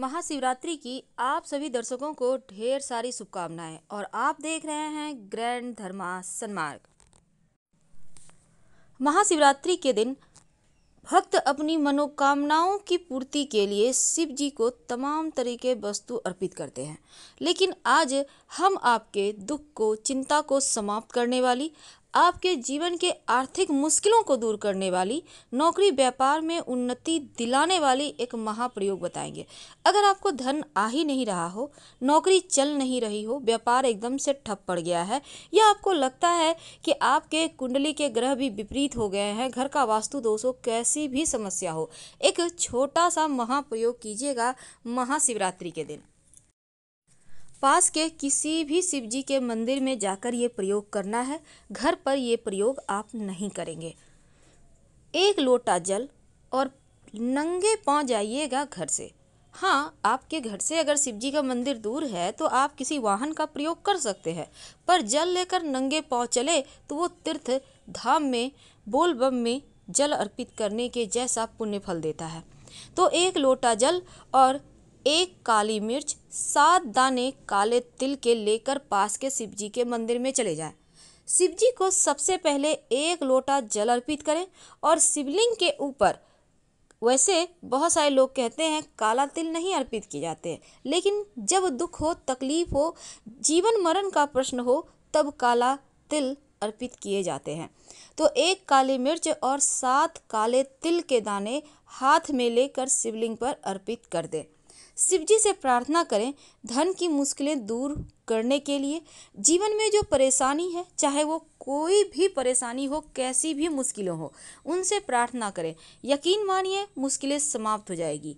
महाशिवरात्रि की आप सभी दर्शकों को ढेर सारी शुभकामनाएँ और आप देख रहे हैं ग्रैंड धर्मा सन्मार्ग महाशिवरात्रि के दिन भक्त अपनी मनोकामनाओं की पूर्ति के लिए शिव जी को तमाम तरीके वस्तु अर्पित करते हैं। लेकिन आज हम आपके दुख को, चिंता को समाप्त करने वाली, आपके जीवन के आर्थिक मुश्किलों को दूर करने वाली, नौकरी व्यापार में उन्नति दिलाने वाली एक महाप्रयोग बताएँगे। अगर आपको धन आ ही नहीं रहा हो, नौकरी चल नहीं रही हो, व्यापार एकदम से ठप पड़ गया है, या आपको लगता है कि आपके कुंडली के ग्रह भी विपरीत हो गए हैं, घर का वास्तु दोष हो कैसी भी समस्या हो, एक छोटा सा महाप्रयोग कीजिएगा महाशिवरात्रि के दिन। पास के किसी भी शिव जी के मंदिर में जाकर ये प्रयोग करना है। घर पर ये प्रयोग आप नहीं करेंगे। एक लोटा जल और नंगे पाँव जाइएगा घर से। हाँ आपके घर से अगर शिव जी का मंदिर दूर है तो आप किसी वाहन का प्रयोग कर सकते हैं। पर जल लेकर नंगे पाँव चले तो वो तीर्थ धाम में, बोलबम में जल अर्पित करने के जैसा पुण्य फल देता है। तो एक लोटा जल और एक काली मिर्च, सात दाने काले तिल के लेकर पास के शिव जी के मंदिर में चले जाएँ। शिव जी को सबसे पहले एक लोटा जल अर्पित करें और शिवलिंग के ऊपर, वैसे बहुत सारे लोग कहते हैं काला तिल नहीं अर्पित किए जाते, लेकिन जब दुख हो, तकलीफ़ हो, जीवन मरण का प्रश्न हो, तब काला तिल अर्पित किए जाते हैं तो एक काली मिर्च और सात काले तिल के दाने हाथ में लेकर शिवलिंग पर अर्पित कर दें शिव जी से प्रार्थना करें धन की मुश्किलें दूर करने के लिए। जीवन में जो परेशानी है, चाहे वो कोई भी परेशानी हो, कैसी भी मुश्किलें हो, उनसे प्रार्थना करें। यकीन मानिए, मुश्किलें समाप्त हो जाएगी।